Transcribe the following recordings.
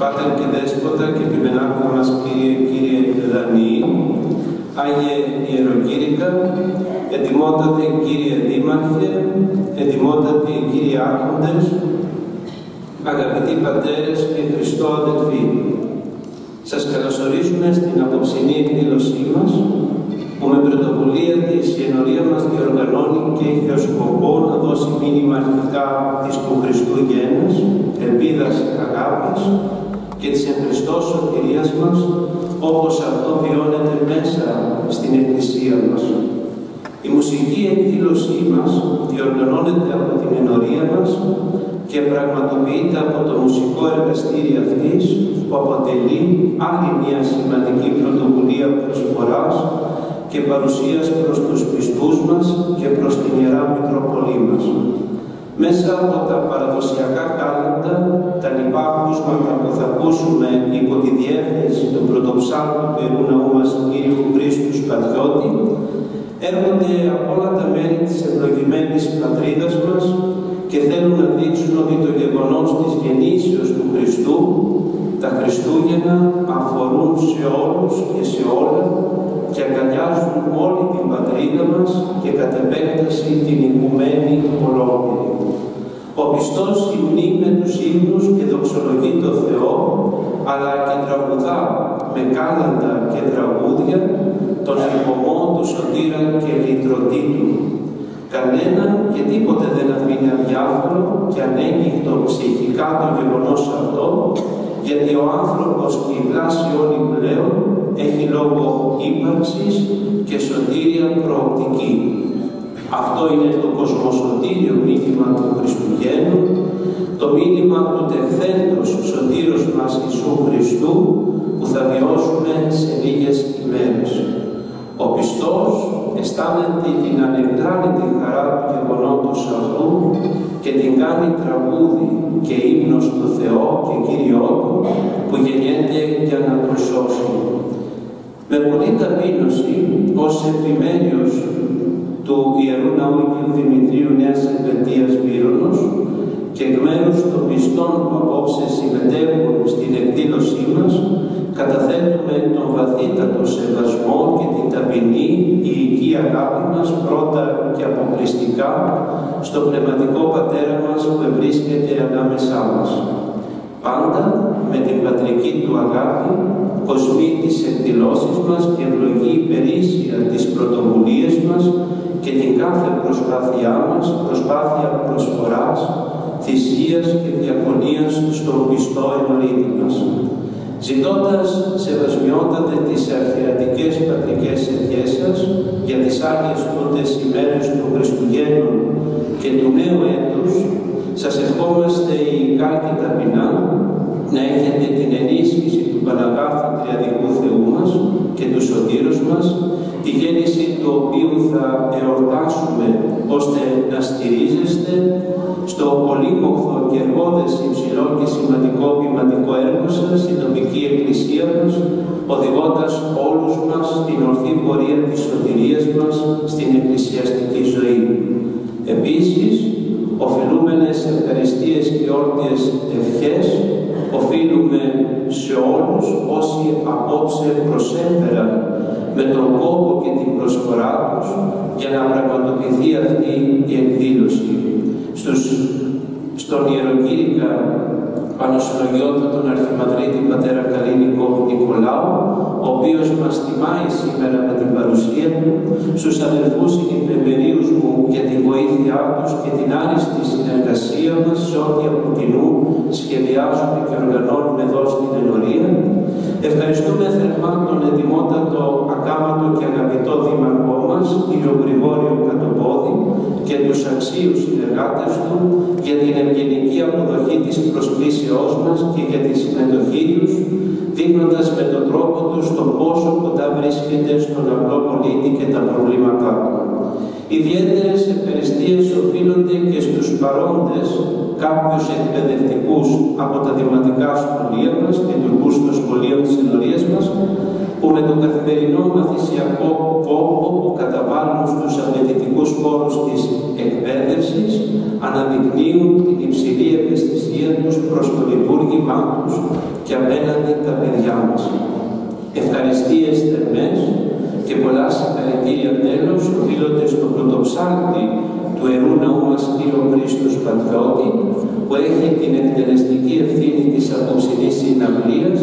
Πάτερ και Δέσποτα και επιμενάρχα μας Κύριε, Κύριε Δανιή, Άγιε Ιεροκήρυκα, ετοιμότατε Κύριε Δήμαρχε, ετοιμότατε Κύριε Άρχοντες, αγαπητοί πατέρες και Χριστό αδελφοί. Σας καλωσορίζουμε στην απόψινή εκδήλωσή μας, που με πρωτοβουλία της η ενορία μας διοργανώνει και έχει ως σκοπό να δώσει μήνυμα αρχικά της του Χριστού γέννας, ελπίδας αγάπης και της εν σωτηρίας μας, όπως αυτό βιώνεται μέσα στην Εκκλησία μας. Η μουσική εκδήλωσή μας διοργανώνεται από την ενορία μας και πραγματοποιείται από το μουσικό εργαστήριο αυτής που αποτελεί άλλη μια σημαντική πρωτοβουλία προσφοράς και παρουσίας προς τους πιστούς μας και προς την Ιερά Μητροπολή μας. Μέσα από τα παραδοσιακά κάλαντα, τα λοιπά ακούσματα που θα ακούσουμε υπό τη διεύθυνση του πρωτοψάλτου του Ιερού Ναού μας Κύριου Χρήστου Σπατιώτη, έρχονται από όλα τα μέρη της ευλογημένης πατρίδας μας και θέλουν να δείξουν ότι το γεγονός της γεννήσεως του Χριστού, τα Χριστούγεννα αφορούν σε όλους και σε όλα και αγκαλιάζουν όλη την πατρίδα μας και κατ' επέκταση την οικουμένη ολόκληρη. Ο πιστός υμνεί με τους ύμνους και δοξολογεί το Θεό, αλλά και τραγουδά με κάλαντα και τραγούδια τον ερχομό του σωτήρα και λυτρωτή του. Κανένα και τίποτε δεν αφήνει αδιάφορο και ανέγκυχτο ψυχικά το γεγονός αυτό, γιατί ο άνθρωπος και η πλάση όλη πλέον έχει λόγο ύπαρξης και σωτήρια προοπτική. Αυτό είναι το κοσμοσωτήριο μήνυμα του Χριστουγέννου, το μήνυμα του τεχθέντος σωτήρος μας Ιησού Χριστού που θα βιώσουμε σε λίγες ημέρες. Ο πιστός αισθάνεται την ανεκτράλητη χαρά του γεγονότος αυτού και την κάνει τραγούδι και ύμνος του Θεό και Κύριό Του που γεννιέται για να τον σώσει. Με πολλή ταπείνωση ως επιμέριος του Ιερού Ναού Αγίου Δημητρίου Νέας Ελβετίας Μύρονος και εκ μέρους των πιστών που απόψε συμμετέχουν στην εκδήλωσή μας καταθέτουμε τον βαθύτατο σεβασμό και την ταπεινή ηική αγάπη μας πρώτα και αποκλειστικά στο πνευματικό πατέρα μας που βρίσκεται ανάμεσά μας. Πάντα με την πατρική του αγάπη κοσμεί τις εκδηλώσεις μας και ευλογεί υπερήσια τις πρωτοβουλίες μας και την κάθε προσπάθειά μας, προσπάθεια προσφοράς, θυσίας και διακονίας στον πιστό ενωρίτη μας. Ζητώντας σεβασμιότατε τις αρχαιρατικές πατρικές ευχές σας για τις Άγιες τούτες ημέρες του Χριστουγέννου και του νέου έτους, σας ευχόμαστε η και ταπεινά να έχετε την ενίσχυση του Παναγάθου Τριαδικού Θεού μας και του Σωτήρους μας, τη γέννηση του οποίου θα εορτάσουμε ώστε να στηρίζεστε στο πολύποχθο και εργόδες υψηλό και σημαντικό ποιηματικό έργο σας, η νομική εκκλησία μας, οδηγώντας όλους μας στην ορθή πορεία της σωτηρίας μας στην εκκλησιαστική ζωή. Επίσης, οφειλούμενες ευχαριστίες και όρτιες ευχές οφείλουμε σε όλους όσοι απόψε προσέφεραν με τον κόπο και την προσφορά τους για να πραγματοποιηθεί αυτή η εκδήλωση. Στους, στον Ιεροκήρυκα Πανοσυλλογιότητα τον Αρχιμαδρίτη Πατέρα Καλίνικο Νικολάου, ο οποίος μας τιμάει σήμερα με την παρουσία του, στους αδελφούς συνηθεμερίους μου για τη βοήθειά τους και την άριστη συνεργασία μας σε ό,τι από κοινού σχεδιάζουμε και οργανώνουμε εδώ στην Ενωρία. Ευχαριστούμε θερμά τον ετοιμότατο, ακάματο και αγαπητό δήμαρχό μας, κύριο Γρηγόριο Κατοπόδη και τους αξίους συνεργάτες του για την ευγενική αποδοχή της προσκλήσεώς μας και για τη συμμετοχή τους, δείχνοντας με τον τρόπο τους το πόσο κοντά βρίσκεται στον απλό πολίτη και τα προβλήματά του. Ιδιαίτερες ευχαριστίες οφείλονται και στους παρόντες κάποιους εκπαιδευτικούς από τα δημοτικά σχολεία μας και του των σχολείων της ενορίας μας, που με τον καθημερινό μαθησιακό κόπο που καταβάλουν στους απαιτητικούς πόρους της εκπαίδευσης αναδεικνύουν την υψηλή ευαισθησία τους προς το λειτουργήμά τους και απέναντι τα παιδιά μας. Ευχαριστίες θερμές και πολλά συγχαρητήρια τέλος οφείλονται στο πρωτοψάλτη του Ιερού Ναού μας Κύριο Χρήστος Πατριώτη που έχει την εκτελεστική ευθύνη της απόψινής συναυλίας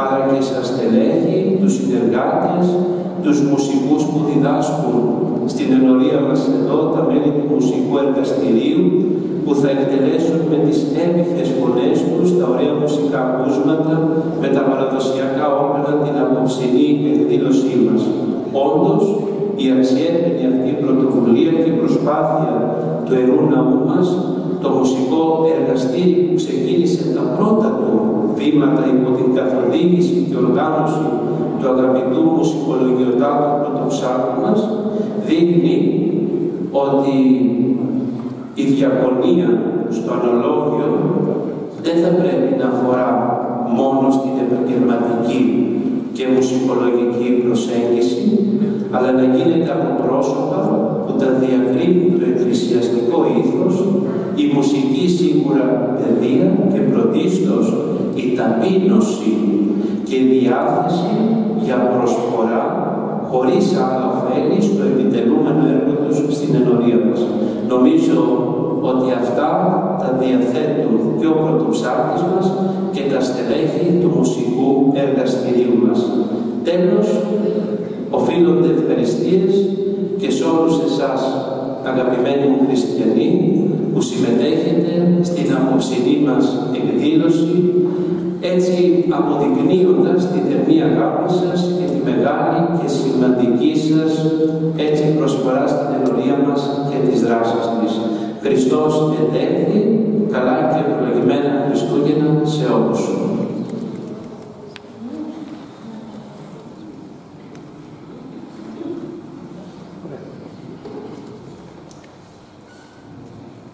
αλλά και στα στελέχη, τους συνεργάτες, τους μουσικούς που διδάσκουν στην ενορία μας εδώ, τα μέλη του μουσικού εργαστηρίου που θα εκτελέσουν με τις έμυχες φωνές τους τα ωραία μουσικά ακούσματα με τα παραδοσιακά όπερα την απόψινή εκδήλωσή μας. Όντως, η αξιέπαινη αυτή πρωτοβουλία και προσπάθεια του Ιερού Ναού μας, το μουσικό εργαστήρι που ξεκίνησε τα πρώτα του βήματα υπό την καθοδήγηση και οργάνωση του αγαπητού μουσικολογιωτάτου πρωτοψάρτου μας, δείχνει ότι η διακονία στο αναλόγιο δεν θα πρέπει να αφορά μόνο στην επαγγελματική και μουσικολογική προσέγγιση, αλλά να γίνεται από πρόσωπα που τα διακρίνουν το εκκλησιαστικό ήθος, η μουσική σίγουρα παιδεία και πρωτίστως η ταπείνωση και η διάθεση για προσφορά χωρίς άλλα ωφέλη στο επιτελούμενο έργο τους στην ενορία μας. Νομίζω ότι αυτά τα διαθέτουν και ο πρωτοψάρτης μας και τα στελέχη του μουσικού εργαστηρίου μας. Τέλος, οφείλονται ευχαριστίες και σε όλους εσάς, αγαπημένοι μου χριστιανοί, που συμμετέχετε στην απόψινή μας εκδήλωση, έτσι αποδεικνύοντας τη θερμή αγάπη σας και τη μεγάλη και σημαντική σας έτσι προσφορά στην ενορία μας και τις δράσεις της. Χριστός ετέχθη, καλά και ευλογημένα Χριστούγεννα σε όλους.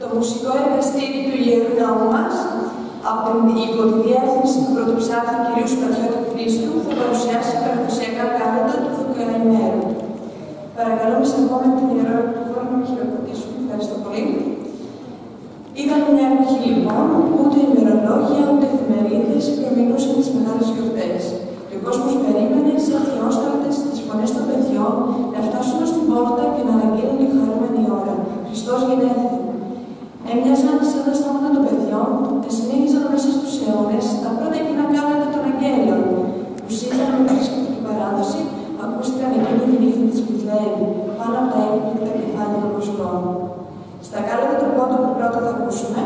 Το μουσικό εργαστήρι του Ιερού Ναού μας, από την υπό τη διεύθυνση του πρωτοψάρτη κ. Σπαθιώτου Χρήστου, θα παρουσιάσει παραδοσιακά κάνοντα του Φουκαραϊμέρου. Παρακαλώ, με σεβόμενη την ιερό του χρόνου να χειροκροτήσουμε. Ευχαριστώ πολύ. Είδαμε μια εποχή λοιπόν, ούτε ημερολόγια, ούτε εφημερίδε προμηνούσαν τι μεγάλε γιορτέ. Και ο κόσμο περίμενε σαν θεόστατε τι φωνέ των παιδιών να φτάσουν στην πόρτα και να αναγγείλουν τη χαρούμενη ώρα. Χριστό γεννήθη. Έμοιαζαν σαν τα στόματα των παιδιών και συνέχιζαν μέσα στου αιώνε τα πρώτα εκείνα κάλματα των Αγγέλων, που σύμφωνα με τη θρησκευτική παράδοση ακούστηκαν εκείνη τη νύχτα τη Βιθλέμ, πάνω από τα έκπληκτα κεφάλια των κοσμών. Στα κάλατα του πόντου που πρώτα θα ακούσουμε,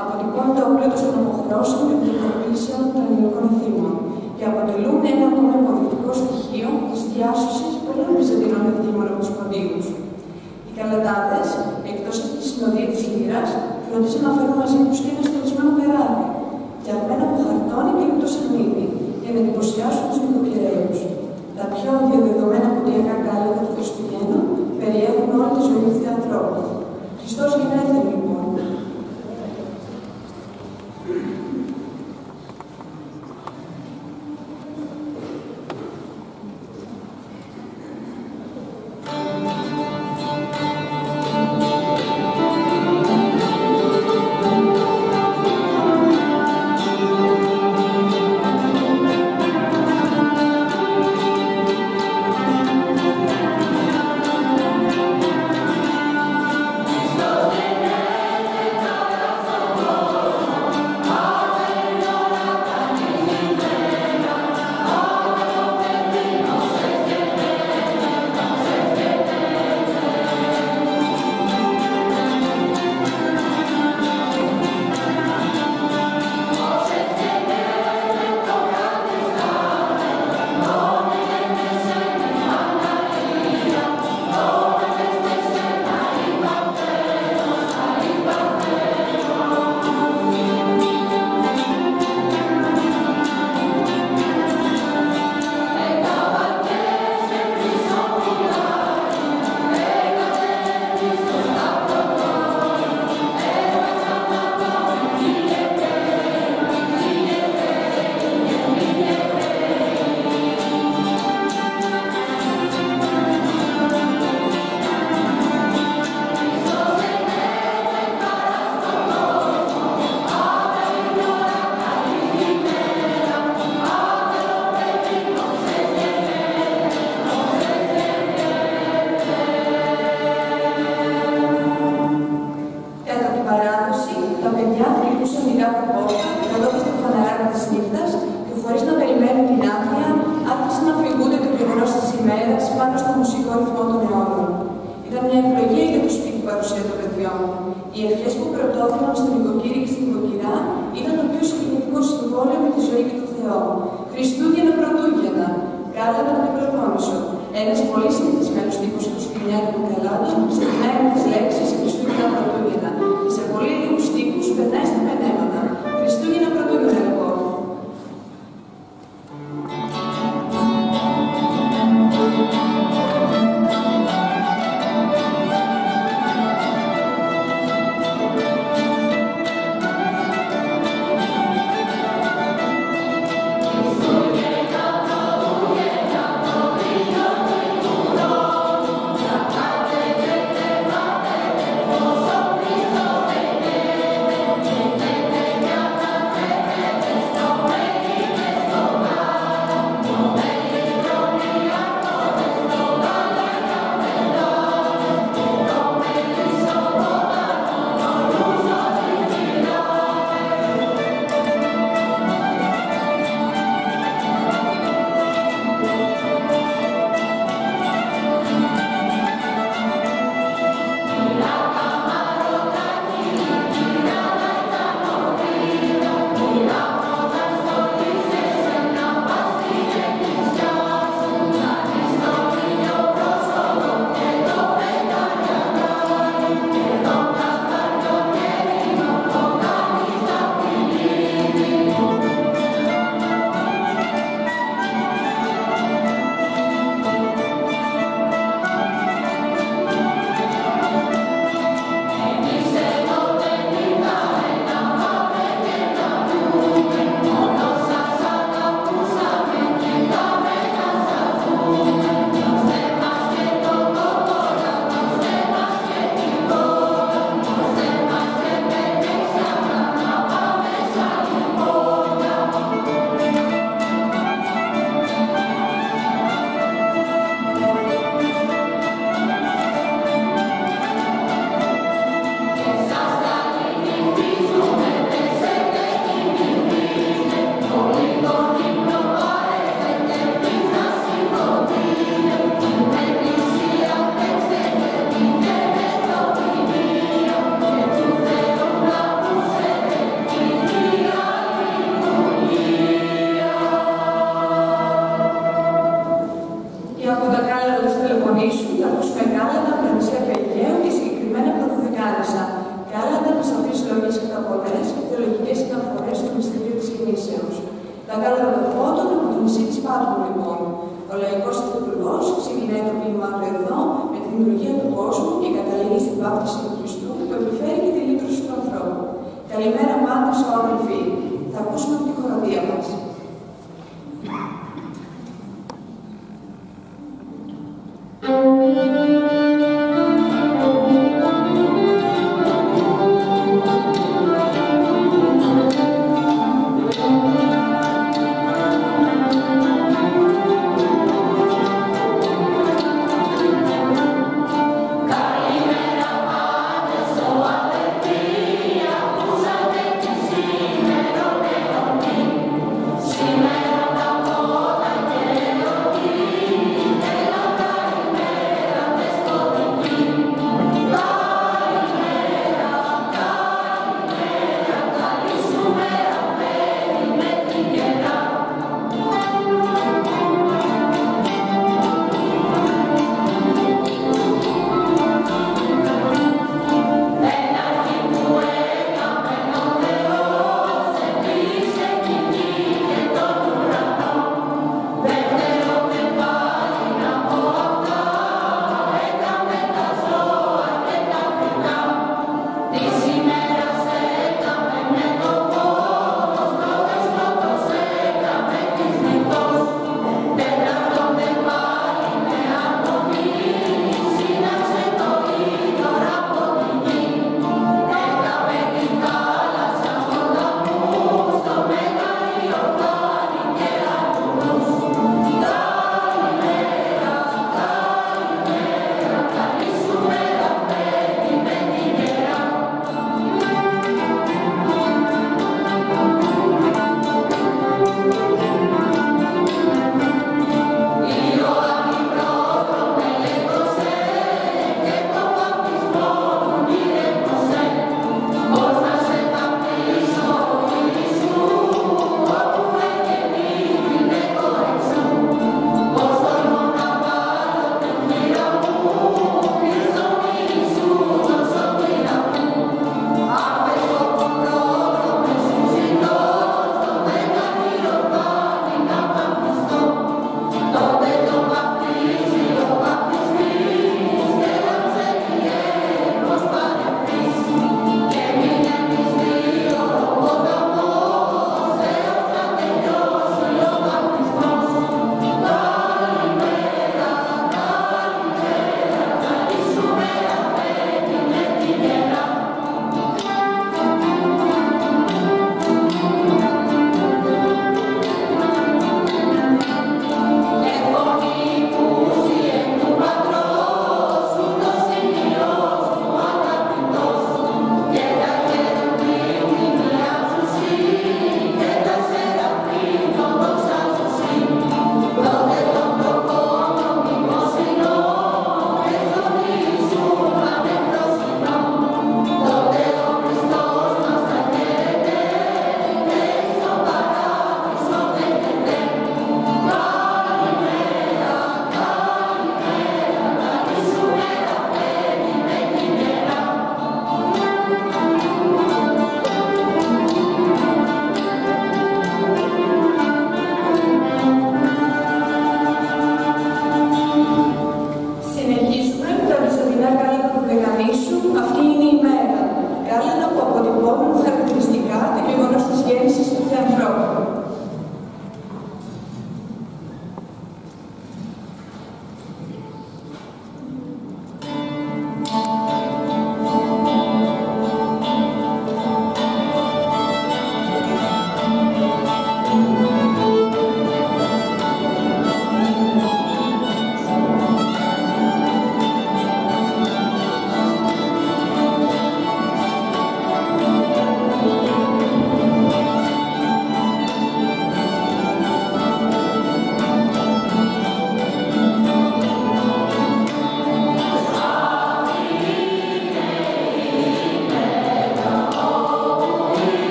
αποτυπώνεται ο πλούτο των αποχρώσεων και των διαφορετήσεων των ελληνικών εθήμων και αποτελούν ένα ακόμα υποδεικτικό στοιχείο τη διάσωση πολλών βυζαντινών εθήμων από του ποντίου. Οι καλατάδε, εκτό από τη συνοδεία τη λύρα, φρόντισαν να φέρουν μαζί του και ένα στολισμένο περάδι, φτιαγμένο από χαρτόνι και λεπτό σανίδι, για να εντυπωσιάσουν του νοικοκυρέου. Τα πιο διαδεδομένα ποντιακά κάλυτα του Χριστουγέννου περιέχουν όλη τη ζωή του θεατρόπου. Χριστός γεννάται λοιπόν. Χριστός γεννάται βάπτιση του Χριστού, το επιφέρει και τη λύτρωση του ανθρώπου. Καλημέρα, μάνα, αδελφοί. Θα ακούσουμε την τη χοροδία μας.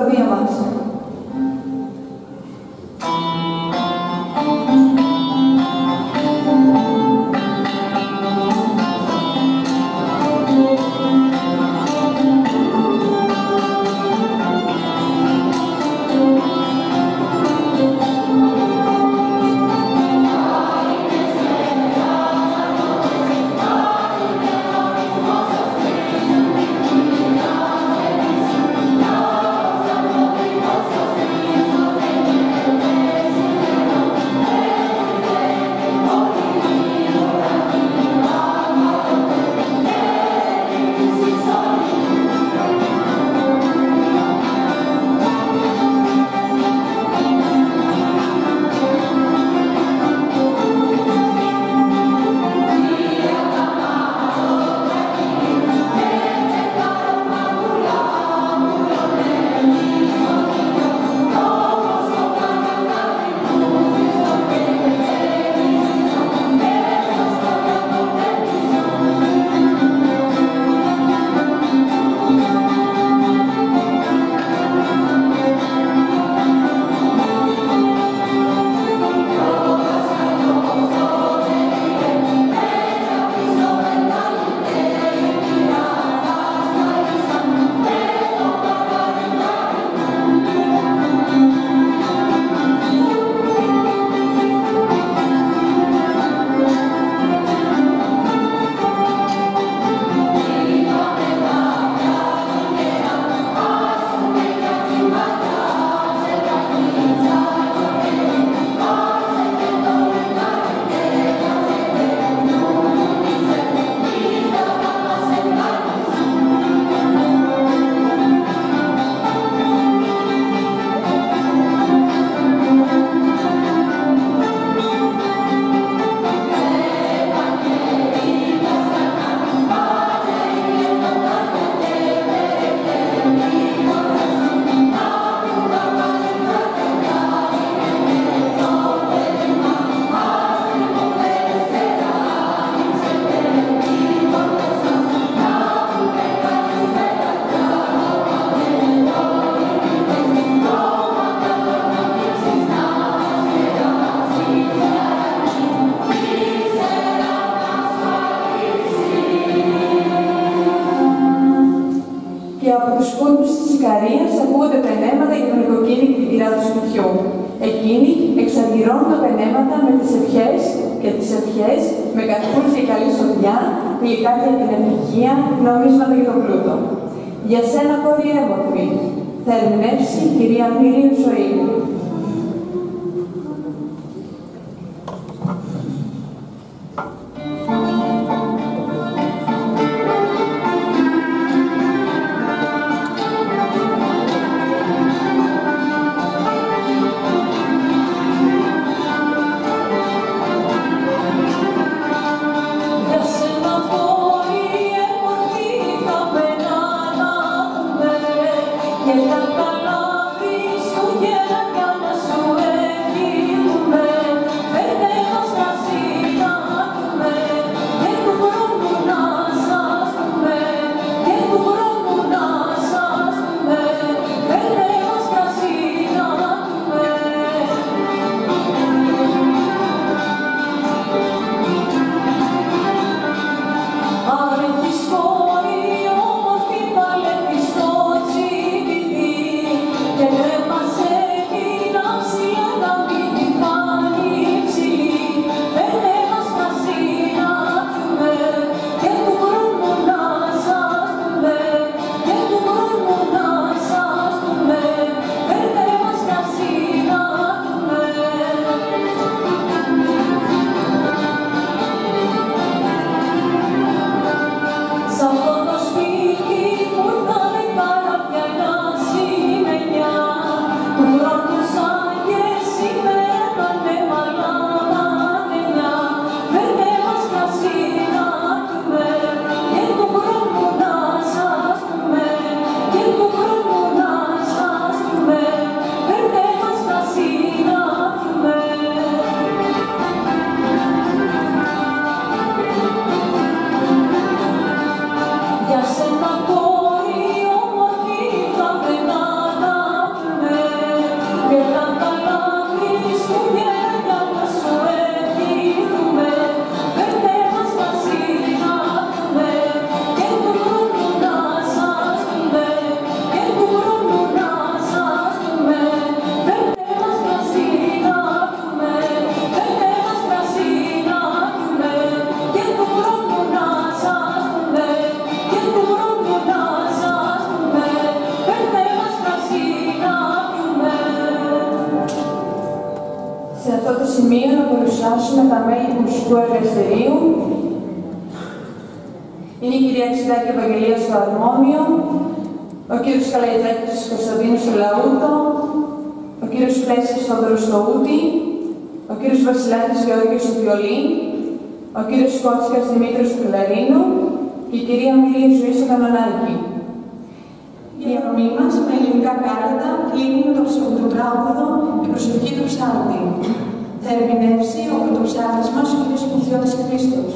Τραγουδήσει η Καλαϊτζάκης στο Λαούτο, ο κύριος Πλέσης Θοδωρος Στοούτη, ο κύριος Βασιλάκης Γεώργιος του Βιολί, ο κύριος Κότσικας Δημήτρης του Κλαρίνου και η κυρία Μιλία Ζωής στο Κανονάκι. Η διανομή μας με ελληνικά κάρτα κλείνει με το ψευδοτράγουδο «Η προσωπική του ψάλτη». Θα ερμηνεύσει ο πρωτοψάλτης μας ο κ. Πουθιώτης Χρήστος.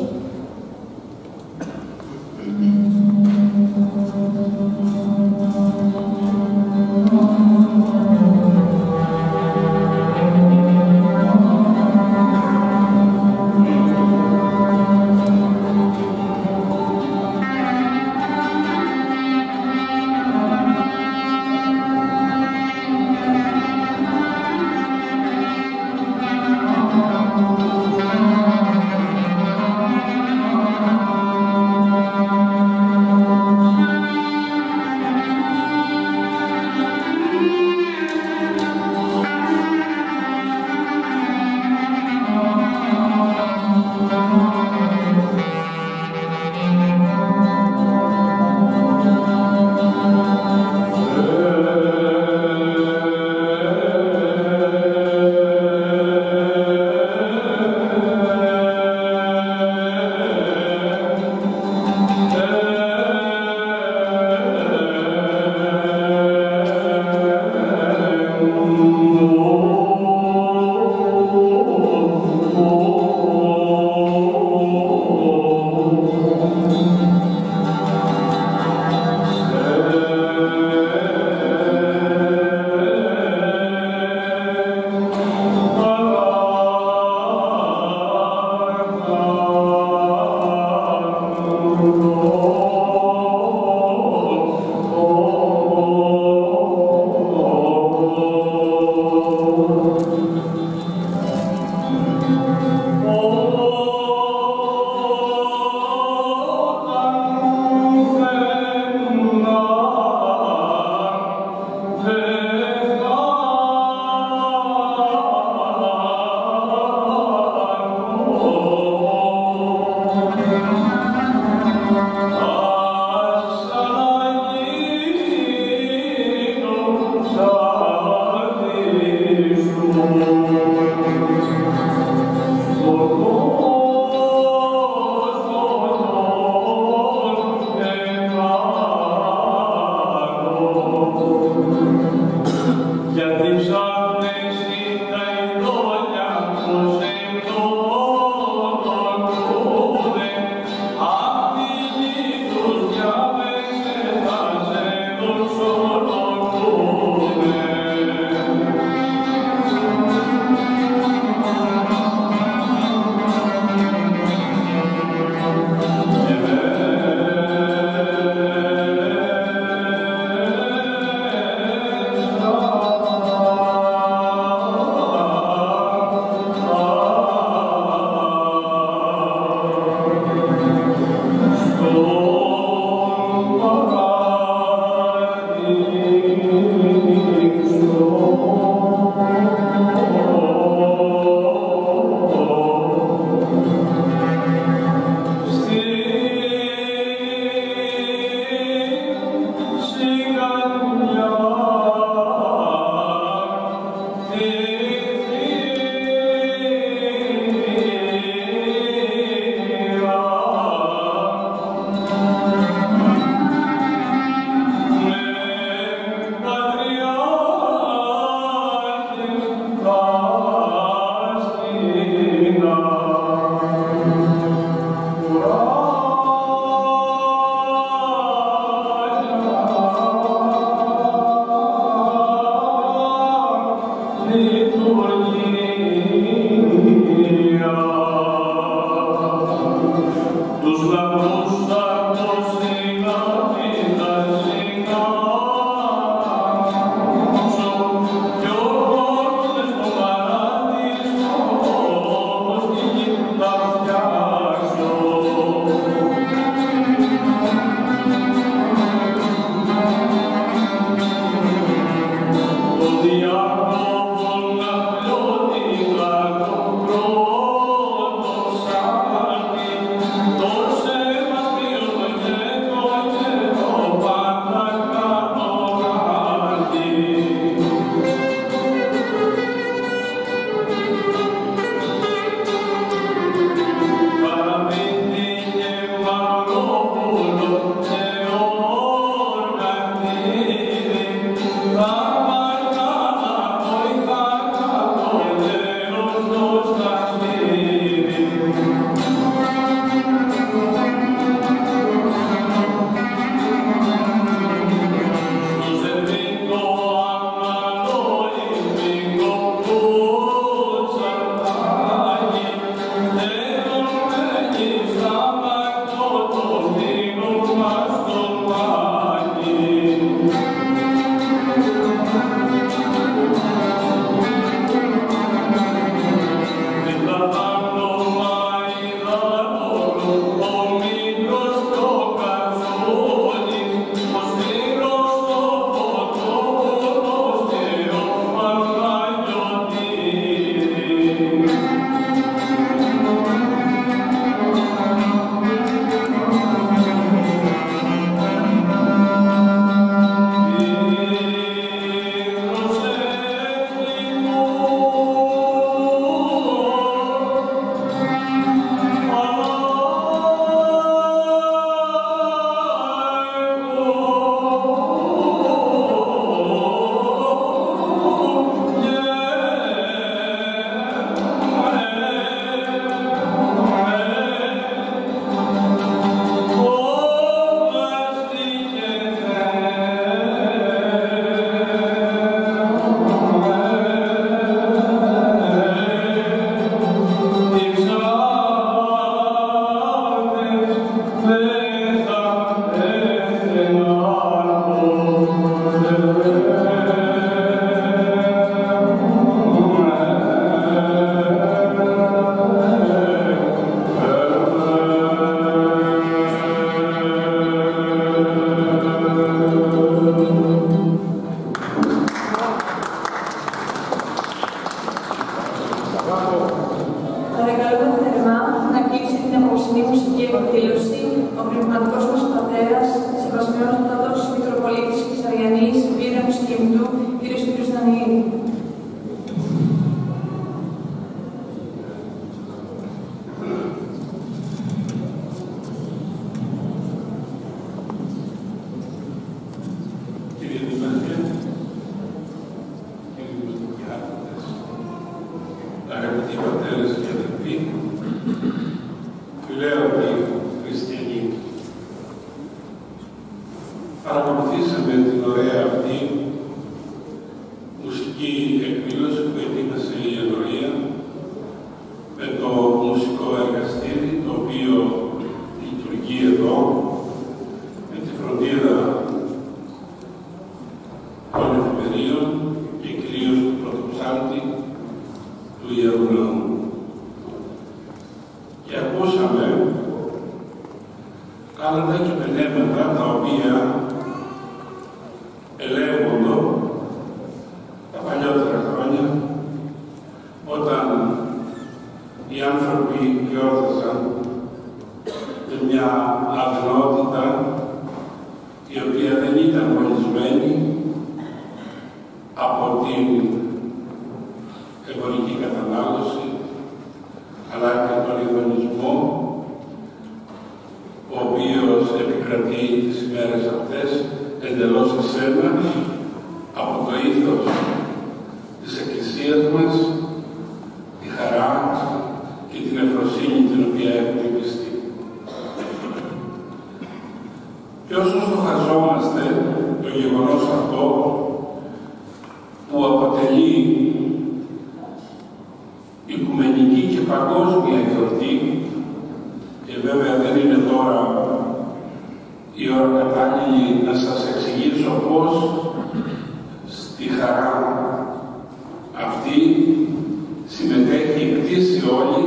Η κτήση όλη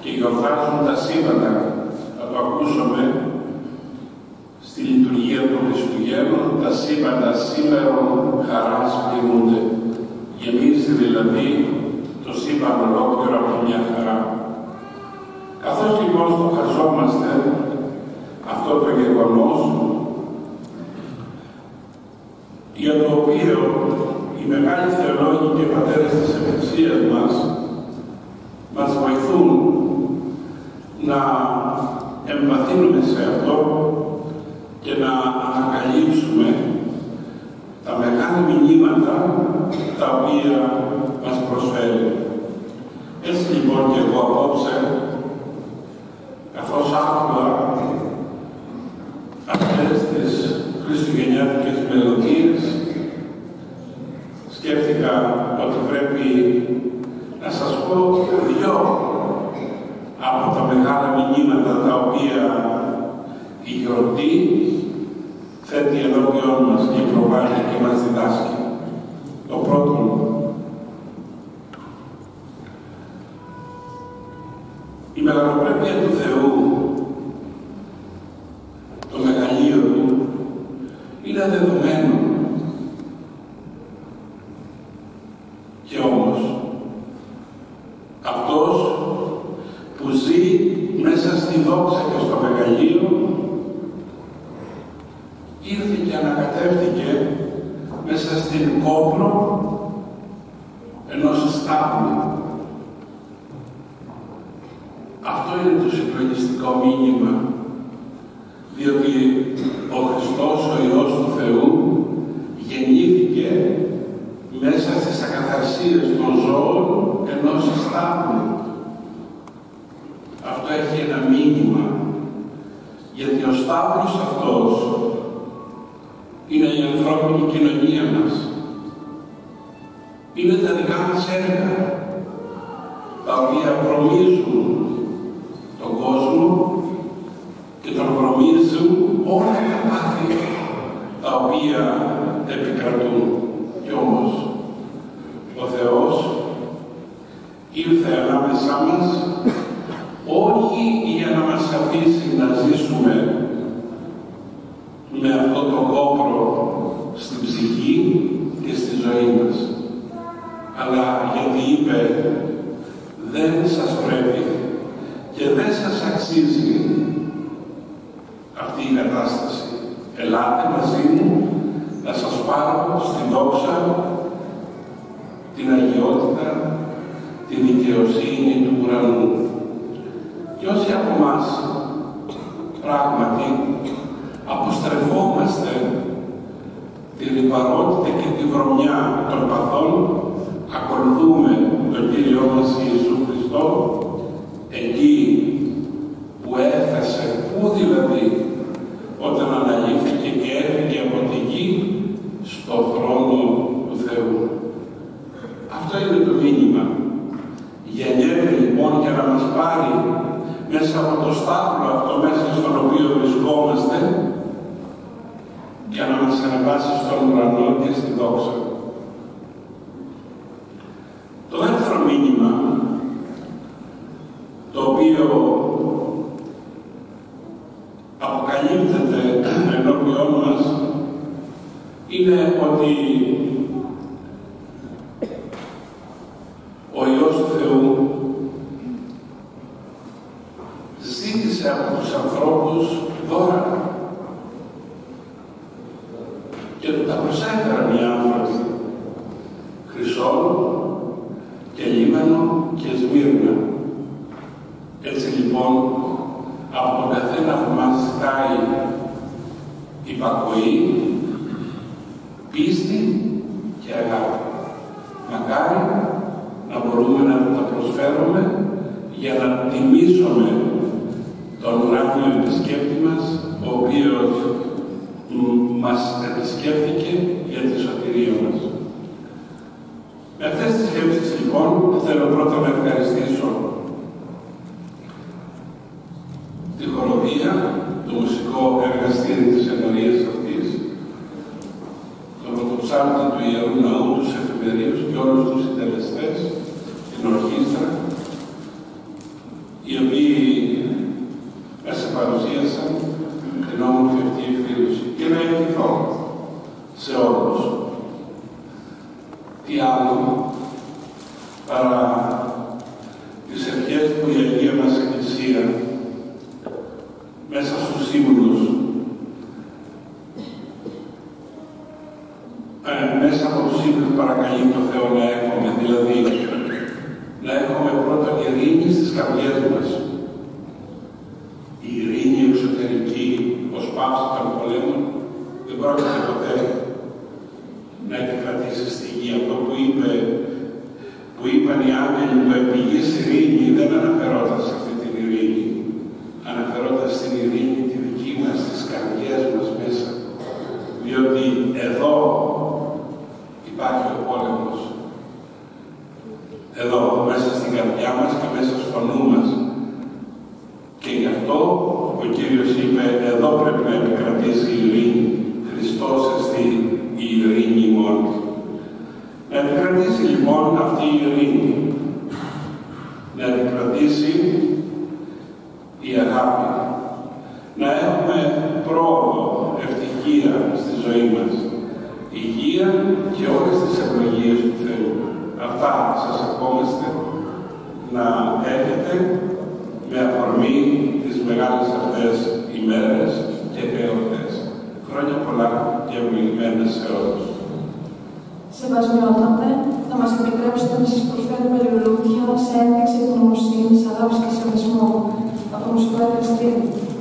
και γιορτάζουν τα σύμπαντα. Θα το ακούσουμε στη λειτουργία των Χριστουγέννων, τα σύμπαντα σήμερα χαράς πληρούνται. Γεμίζει δηλαδή το σύμπαν ολόκληρο από μια χαρά. Καθώς λοιπόν στοχαζόμαστε αυτό το γεγονός για το οποίο οι μεγάλοι θεολόγοι και πατέρες της Εκκλησίας μας μας βοηθούν να εμβαθύνουμε σε αυτό και να ανακαλύψουμε τα μεγάλα μηνύματα τα οποία μας προσφέρει. Έτσι λοιπόν και εγώ απόψε, καθώς άκουγα αυτές τις χριστουγεννιάτικες μελωδίες, σκέφτηκα ότι πρέπει να σας πω δυο από τα μεγάλα μηνύματα τα οποία η γιορτή θέτει ενώπιόν μας και προβάλλει και μας διδάσκει. Το πρώτο, η μεγαλοπρέπεια του Θεού, το μεγαλείο του, είναι δεδομένο. Και όμως, αυτός που ζει μέσα στη δόξα και στο μεγαλείο, ήρθε και ανακατεύτηκε μέσα στην κόπρο ενός στάθμου. Αυτό είναι το συγκλονιστικό μήνυμα, διότι ο Χριστός, ο Υιός του Θεού, γεννήθηκε μέσα στις ακαθαρσίες των ζώων ενός στάθμου. Αυτό έχει ένα μήνυμα, γιατί ο Σταύρος αυτός είναι η ανθρώπινη κοινωνία μας. Είναι τα δικά μας έργα, τα οποία βρωμίζουν τον κόσμο και τον βρωμίζουν όλα τα πάθη τα οποία επικρατούν. Κι όμως, ο Θεός ήρθε ανάμεσά μας όχι για να μας αφήσει να ζήσουμε με αυτό το κόπρο στην παρουσίασαν την όμορφη εκδήλωση και να ευχηθώ σε όλους. Τι άλλο znalazłam é że musimy pomóc w tempo.